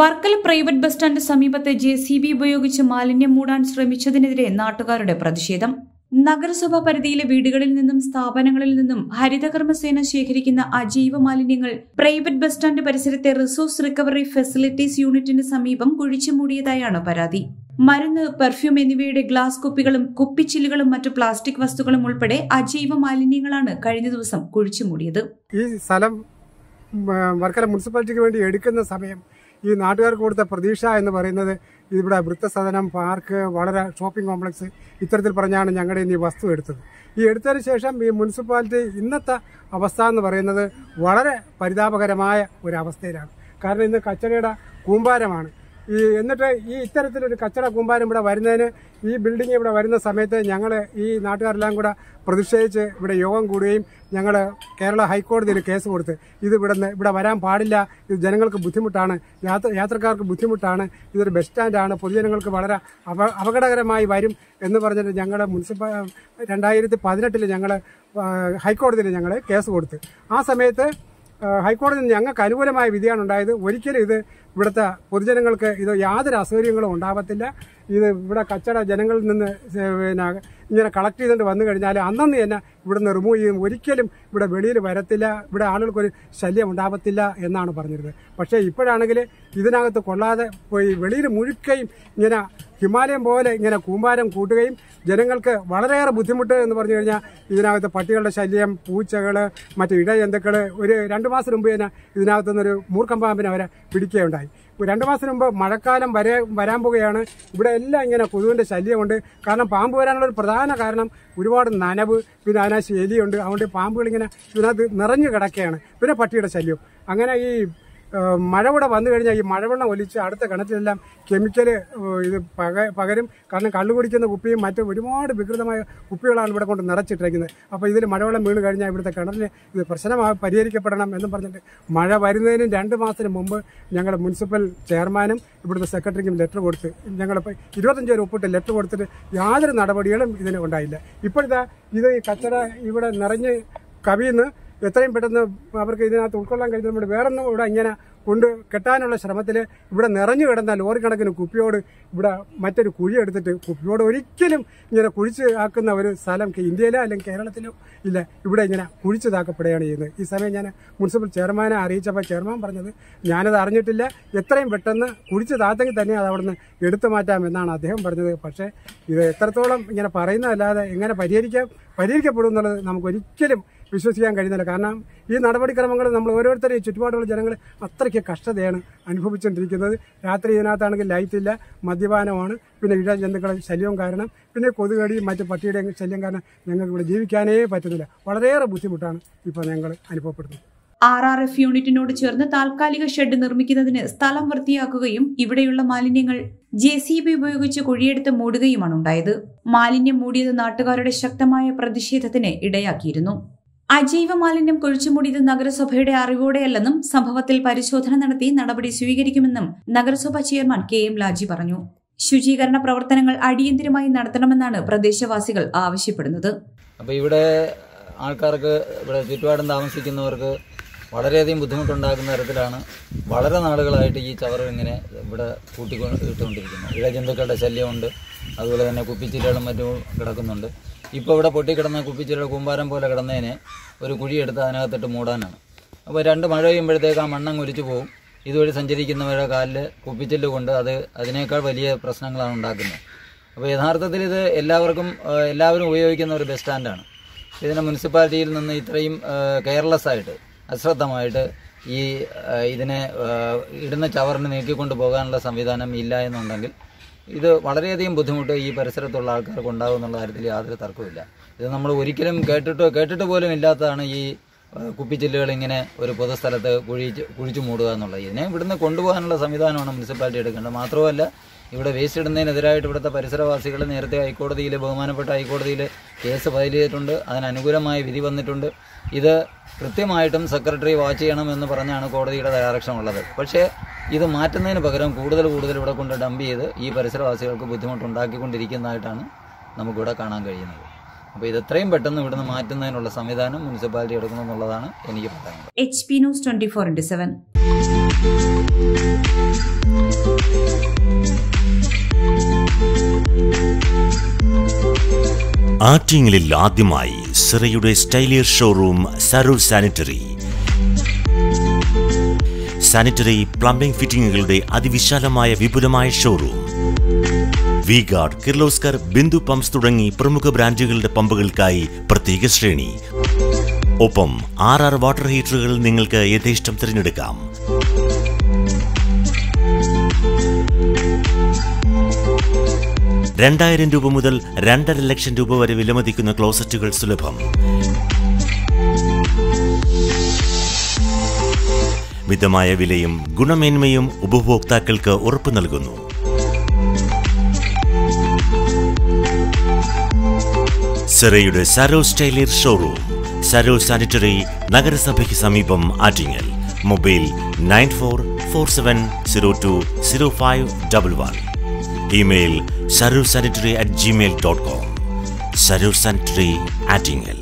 Varkala private bus stand സമീപത്തെ J C B ഉപയോഗിച്ച് മാലിന്യം മൂടാൻ ശ്രമിച്ചതിനെതിരെ നാട്ടുകാരുടെ പ്രതിഷേധം. നഗരസഭാ പരിധിയിലെ വീടുകളിൽ നിന്നും സ്ഥാപനങ്ങളിൽ നിന്നും ഹരിതകർമ്മസേന ശേഖരിക്കുന്ന അജൈവ മാലിന്യങ്ങൾ പ്രൈവറ്റ് ബസ് സ്റ്റാൻഡ് പരിസരത്തെ റിസോഴ്സ് റിക്കവറി ഫെസിലിറ്റീസ് യൂണിറ്റിന് സമീപം കുഴിച്ചു മൂടിയതായാണ് പരാതി. മരുന്ന് പെർഫ്യൂം എന്നിവയുടെ ഗ്ലാസ് കുപ്പികളും കുപ്പിച്ചില്ലുകളും മറ്റു പ്ലാസ്റ്റിക് വസ്തുക്കളും ഉൾപ്പെടെ അജൈവ മാലിന്യങ്ങളാണ് കഴിഞ്ഞ ദിവസം കുഴിച്ചു മൂടിയത്. ഈ സ്ഥലം വർക്കല മുനിസിപ്പാലിറ്റിക്ക് വേണ്ടി എടുക്കുന്ന സമയം ഈ നാട്ടുകാർക്ക് കൊടുത്ത പ്രതീക്ഷ എന്ന് പറയുന്നത് ഇവിടെ വൃത്തസദനം പാർക്ക് വളരെ ഷോപ്പിംഗ് കോംപ്ലക്സ് ഇത്തരത്തിൽ പറഞ്ഞാണ് ഞങ്ങളുടെ ഈ വസ്തു എടുത്തത്. ഈ എടുത്തതിന് ശേഷം ഈ മുനിസിപ്പാലിറ്റി ഇന്നത്തെ അവസ്ഥ എന്ന് പറയുന്നത് വളരെ പരിതാപകരമായ ഒരു കാരണം ഇന്ന് കച്ചടയുടെ കൂമ്പാരമാണ്. ഈ എന്നിട്ട് ഈ ഇത്തരത്തിലൊരു കച്ചട കൂമ്പാരം ഇവിടെ വരുന്നതിന് ഈ ബിൽഡിംഗ് ഇവിടെ വരുന്ന സമയത്ത് ഞങ്ങൾ ഈ നാട്ടുകാരെല്ലാം കൂടെ പ്രതിഷേധിച്ച് ഇവിടെ യോഗം കൂടുകയും ഞങ്ങൾ കേരള ഹൈക്കോടതിയിൽ കേസ് കൊടുത്ത് ഇത് ഇവിടെ ഇവിടെ വരാൻ പാടില്ല ഇത് ജനങ്ങൾക്ക് ബുദ്ധിമുട്ടാണ് യാത്ര യാത്രക്കാർക്ക് ബുദ്ധിമുട്ടാണ് ഇതൊരു ബസ് സ്റ്റാൻഡാണ് പൊതുജനങ്ങൾക്ക് വളരെ അപ അപകടകരമായി വരും എന്ന് പറഞ്ഞിട്ട് ഞങ്ങൾ മുനിസിപ്പൽ രണ്ടായിരത്തി പതിനെട്ടിൽ ഞങ്ങൾ ഹൈക്കോടതിയിൽ ഞങ്ങൾ കേസ് കൊടുത്ത്. ആ സമയത്ത് ഹൈക്കോടതി ഞങ്ങൾക്ക് അനുകൂലമായ വിധിയാണ് ഉണ്ടായത്. ഒരിക്കലും ഇത് ഇവിടുത്തെ പൊതുജനങ്ങൾക്ക് ഇത് യാതൊരു അസൗകര്യങ്ങളും ഉണ്ടാവത്തില്ല. ഇത് ഇവിടെ കച്ചട ജനങ്ങളിൽ നിന്ന് പിന്നെ ഇങ്ങനെ കളക്ട് ചെയ്തുകൊണ്ട് വന്നു കഴിഞ്ഞാൽ അന്നന്ന് തന്നെ ഇവിടുന്ന് റിമൂവ് ചെയ്യും. ഒരിക്കലും ഇവിടെ വെളിയിൽ വരത്തില്ല. ഇവിടെ ആളുകൾക്കൊരു ശല്യം ഉണ്ടാവത്തില്ല എന്നാണ് പറഞ്ഞിരുന്നത്. പക്ഷേ ഇപ്പോഴാണെങ്കിൽ ഇതിനകത്ത് കൊള്ളാതെ പോയി വെളിയിൽ മുഴുക്കുകയും ഇങ്ങനെ ഹിമാലയം പോലെ ഇങ്ങനെ കൂമ്പാരം കൂട്ടുകയും ജനങ്ങൾക്ക് വളരെയേറെ ബുദ്ധിമുട്ട് എന്ന് പറഞ്ഞു കഴിഞ്ഞാൽ ഇതിനകത്ത് പട്ടികളുടെ ശല്യം പൂച്ചകൾ മറ്റ് ഇടജന്തുക്കൾ ഒരു രണ്ട് മാസം മുമ്പ് തന്നെ ഇതിനകത്തു നിന്നൊരു മൂർഖം പാമ്പിനെ അവരെ പിടിക്കുകയുണ്ടായി. രണ്ട് മാസം മുമ്പ് മഴക്കാലം വരെ വരാൻ പോകുകയാണ് ഇവിടെ എല്ലാം ഇങ്ങനെ കൊതുവിന്റെ ശല്യമുണ്ട്. കാരണം പാമ്പ് വരാനുള്ള ഒരു പ്രധാന കാരണം ഒരുപാട് നനവ് പിന്നെ അതിനകത്ത് എലിയുണ്ട് അതുകൊണ്ട് പാമ്പുകൾ ഇങ്ങനെ ഇതിനകത്ത് നിറഞ്ഞു കിടക്കുകയാണ്. പിന്നെ പട്ടിയുടെ ശല്യം. അങ്ങനെ ഈ ഏഹ് മഴ കൂടെ വന്നു കഴിഞ്ഞാൽ ഈ മഴവെള്ളം ഒലിച്ച് അടുത്ത കിണറ്റിലെല്ലാം കെമിക്കൽ ഇത് പക പകരും. കാരണം കള്ളു കുടിക്കുന്ന കുപ്പിയും മറ്റും ഒരുപാട് വികൃതമായ കുപ്പികളാണ് ഇവിടെ കൊണ്ട് നിറച്ചിട്ടിരിക്കുന്നത് അപ്പോൾ ഇതിൽ മഴവെള്ളം വീണ് കഴിഞ്ഞാൽ ഇവിടുത്തെ കിണറിന് ഇത് പ്രശ്നമായി പരിഹരിക്കപ്പെടണം എന്നും പറഞ്ഞിട്ട് മഴ വരുന്നതിന് രണ്ട് മാസത്തിന് മുമ്പ് ഞങ്ങളുടെ മുനിസിപ്പൽ ചെയർമാനും ഇവിടുത്തെ സെക്രട്ടറിക്കും ലെറ്റർ കൊടുത്ത് ഞങ്ങളിപ്പോൾ ഇരുപത്തഞ്ച് രൂപ ഒപ്പിട്ട് ലെറ്റർ കൊടുത്തിട്ട് യാതൊരു നടപടികളും ഇതിന് ഉണ്ടായില്ല. ഇപ്പോഴത്തെ ഇത് ഈ കച്ചറ ഇവിടെ നിറഞ്ഞ് കവിയുന്ന്. എത്രയും പെട്ടെന്ന് അവർക്ക് ഇതിനകത്ത് ഉൾക്കൊള്ളാൻ കഴിയുന്ന വേറെ വേറൊന്നും ഇവിടെ ഇങ്ങനെ കൊണ്ട് കെട്ടാനുള്ള ശ്രമത്തിൽ ഇവിടെ നിറഞ്ഞു കിടന്ന ലോറി കണക്കിന് കുപ്പിയോട് ഇവിടെ മറ്റൊരു കുഴി എടുത്തിട്ട് കുപ്പിയോട് ഒരിക്കലും ഇങ്ങനെ കുഴിച്ച് ആക്കുന്ന ഒരു സ്ഥലം ഇന്ത്യയിലോ അല്ലെങ്കിൽ കേരളത്തിലോ ഇല്ല. ഇവിടെ ഇങ്ങനെ കുഴിച്ചതാക്കപ്പെടുകയാണ് ചെയ്യുന്നത്. ഈ സമയം ഞാൻ മുനിസിപ്പൽ ചെയർമാനെ അറിയിച്ചപ്പോൾ ചെയർമാൻ പറഞ്ഞത് ഞാനത് അറിഞ്ഞിട്ടില്ല. എത്രയും പെട്ടെന്ന് കുഴിച്ച് താത്തെങ്കിൽ തന്നെ അത് അവിടുന്ന് എടുത്തു മാറ്റാം എന്നാണ് അദ്ദേഹം പറഞ്ഞത്. പക്ഷേ ഇത് എത്രത്തോളം ഇങ്ങനെ പറയുന്നതല്ലാതെ എങ്ങനെ പരിഹരിക്കാം പരിഹരിക്കപ്പെടും എന്നുള്ളത് നമുക്കൊരിക്കലും വിശ്വസിക്കാൻ കഴിയുന്നില്ല. കാരണം ഈ നടപടിക്രമങ്ങൾ നമ്മൾ ഓരോരുത്തരെയും ചുറ്റുപാടുള്ള ജനങ്ങൾ അത്രയ്ക്ക് കഷ്ടതയാണ് അനുഭവിച്ചുകൊണ്ടിരിക്കുന്നത്. രാത്രി ഇതിനകത്താണെങ്കിൽ ലൈറ്റില്ല മദ്യപാനമാണ് പിന്നെ ഇഴ ജന്തുക്കളെ ശല്യവും കാരണം പിന്നെ കൊതുകടിയും മറ്റ് പട്ടിയുടെ ശല്യം കാരണം ഞങ്ങൾക്ക് ഇവിടെ ജീവിക്കാനേ പറ്റുന്നില്ല. വളരെയേറെ ബുദ്ധിമുട്ടാണ് ഇപ്പോൾ ഞങ്ങൾ അനുഭവപ്പെടുന്നത്. ആർ ആർ എഫ് യൂണിറ്റിനോട് ചേർന്ന് താൽക്കാലിക ഷെഡ് നിർമ്മിക്കുന്നതിന് സ്ഥലം വൃത്തിയാക്കുകയും ഇവിടെയുള്ള മാലിന്യങ്ങൾ ജെ സി ബി ഉപയോഗിച്ച് കുഴിയെടുത്ത് മൂടുകയുമാണ് ഉണ്ടായത്. മാലിന്യം മൂടിയത് നാട്ടുകാരുടെ ശക്തമായ പ്രതിഷേധത്തിന് ഇടയാക്കിയിരുന്നു. അജൈവ മാലിന്യം കുഴിച്ചുമൂടിയത് നഗരസഭയുടെ അറിവോടെയല്ലെന്നും സംഭവത്തിൽ പരിശോധന നടത്തി നടപടി സ്വീകരിക്കുമെന്നും നഗരസഭ ചെയർമാൻ കെ എം ലാജി പറഞ്ഞു. ശുചീകരണ പ്രവർത്തനങ്ങൾ അടിയന്തിരമായി നടത്തണമെന്നാണ് പ്രദേശവാസികൾ ആവശ്യപ്പെടുന്നത്. അപ്പോൾ ഇവിടെ ആൾക്കാർക്ക് ഇവിടെ ചുറ്റുപാടും താമസിക്കുന്നവർക്ക് വളരെയധികം ബുദ്ധിമുട്ടുണ്ടാക്കുന്ന തരത്തിലാണ് വളരെ നാളുകളായിട്ട് ഈ ചവറ് ഇങ്ങനെ ഇവിടെ കൂട്ടിക്കൊണ്ട് ഇട്ടുകൊണ്ടിരിക്കുന്നത്. ഇഴജന്തുക്കളുടെ ശല്യമുണ്ട്. അതുപോലെ തന്നെ കുപ്പിച്ചില്ലകളും മറ്റും കിടക്കുന്നുണ്ട്. ഇപ്പോൾ ഇവിടെ പൊട്ടിക്കിടന്ന കുപ്പിച്ചില്ലയുടെ കൂമ്പാരം പോലെ കിടന്നതിനെ ഒരു കുഴിയെടുത്ത് അതിനകത്തിട്ട് മൂടാനാണ്. അപ്പോൾ രണ്ട് മഴ പെയ്യുമ്പോഴത്തേക്ക് ആ മണ്ണങ്ങ് ഒലിച്ചു പോകും ഇതുവഴി സഞ്ചരിക്കുന്നവരുടെ കാലിൽ കുപ്പിച്ചില്ല് കൊണ്ട് അത് അതിനേക്കാൾ വലിയ പ്രശ്നങ്ങളാണ് ഉണ്ടാക്കുന്നത്. അപ്പോൾ യഥാർത്ഥത്തിൽ ഇത് എല്ലാവർക്കും എല്ലാവരും ഉപയോഗിക്കുന്ന ഒരു ബസ് സ്റ്റാൻഡാണ്. ഇതിനെ മുനിസിപ്പാലിറ്റിയിൽ നിന്ന് ഇത്രയും കെയർലെസ് ആയിട്ട് അശ്രദ്ധമായിട്ട് ഈ ഇതിനെ ഇടുന്ന ചവറിന് നീക്കിക്കൊണ്ട് പോകാനുള്ള സംവിധാനം ഇല്ല എന്നുണ്ടെങ്കിൽ ഇത് വളരെയധികം ബുദ്ധിമുട്ട് ഈ പരിസരത്തുള്ള ആൾക്കാർക്ക് ഉണ്ടാകും എന്നുള്ള കാര്യത്തിൽ യാതൊരു തർക്കവുമില്ല. ഇത് നമ്മൾ ഒരിക്കലും കേട്ടിട്ട് കേട്ടിട്ട് പോലും ഇല്ലാത്തതാണ് ഈ കുപ്പിച്ചില്ലുകൾ ഇങ്ങനെ ഒരു പൊതുസ്ഥലത്ത് കുഴിച്ച് കുഴിച്ചു മൂടുക എന്നുള്ളത്. ഇതിനെ ഇവിടുന്ന് കൊണ്ടുപോകാനുള്ള സംവിധാനമാണ് മുനിസിപ്പാലിറ്റി എടുക്കേണ്ടത്. മാത്രമല്ല ഇവിടെ വേസ്റ്റ് ഇടുന്നതിനെതിരായിട്ട് ഇവിടുത്തെ പരിസരവാസികൾ നേരത്തെ ഹൈക്കോടതിയിൽ ബഹുമാനപ്പെട്ട ഹൈക്കോടതിയിൽ കേസ് ഫയൽ ചെയ്തിട്ടുണ്ട്. അതിനനുകൂലമായ വിധി വന്നിട്ടുണ്ട്. ഇത് കൃത്യമായിട്ടും സെക്രട്ടറി വാച്ച് ചെയ്യണമെന്ന് പറഞ്ഞാണ് കോടതിയുടെ ഡയറക്ഷൻ ഉള്ളത് പക്ഷേ ഇത് മാറ്റുന്നതിന് പകരം കൂടുതൽ കൂടുതൽ ഇവിടെ കൊണ്ട് ഡംപ് ചെയ്ത് ഈ പരിസരവാസികൾക്ക് ബുദ്ധിമുട്ടുണ്ടാക്കിക്കൊണ്ടിരിക്കുന്നതായിട്ടാണ് നമുക്കിവിടെ കാണാൻ കഴിയുന്നത്. അപ്പോൾ ഇത് എത്രയും പെട്ടെന്ന് ഇവിടുന്ന് മാറ്റുന്നതിനുള്ള സംവിധാനം മുനിസിപ്പാലിറ്റി എടുക്കണം എന്നുള്ളതാണ് എനിക്ക് പറയാനുള്ളത്. H P news twenty four into seven ആറ്റിങ്ങലിൽ ആദ്യമായി സിറയുടെ സ്റ്റൈലിയർ ഷോറൂം സരൂർ സാനിറ്ററി. സാനിറ്ററി പ്ലംബിംഗ് ഫിറ്റിംഗുകളുടെ അതിവിശാലമായ വിപുലമായ showroom. V Guard Kirloskar Bindu pumps തുടങ്ങി പ്രമുഖ ബ്രാൻഡുകളുടെ പമ്പുകൾക്കായി പ്രത്യേക ശ്രേണി. ഒപ്പം ആർ ആർ വാട്ടർ ഹീറ്ററുകൾ നിങ്ങൾക്ക് യഥേഷ്ടം തിരഞ്ഞെടുക്കാം. രണ്ടായിരം രൂപ മുതൽ രണ്ടര ലക്ഷം രൂപ വരെ വിലമതിക്കുന്ന ക്ലോസറ്റുകൾ സുലഭം. മിതമായ വിലയും ഗുണമേന്മയും ഉപഭോക്താക്കൾക്ക് ഉറപ്പു നൽകുന്നു. സെറയുടെ Saros Taylor showroom. Saro sanitary നഗരസഭയ്ക്ക് സമീപം Attingal. Mobile nine four four seven zero two zero five double one. Email Saro sanitary at Gmail dot com Saro sanitary Attingal.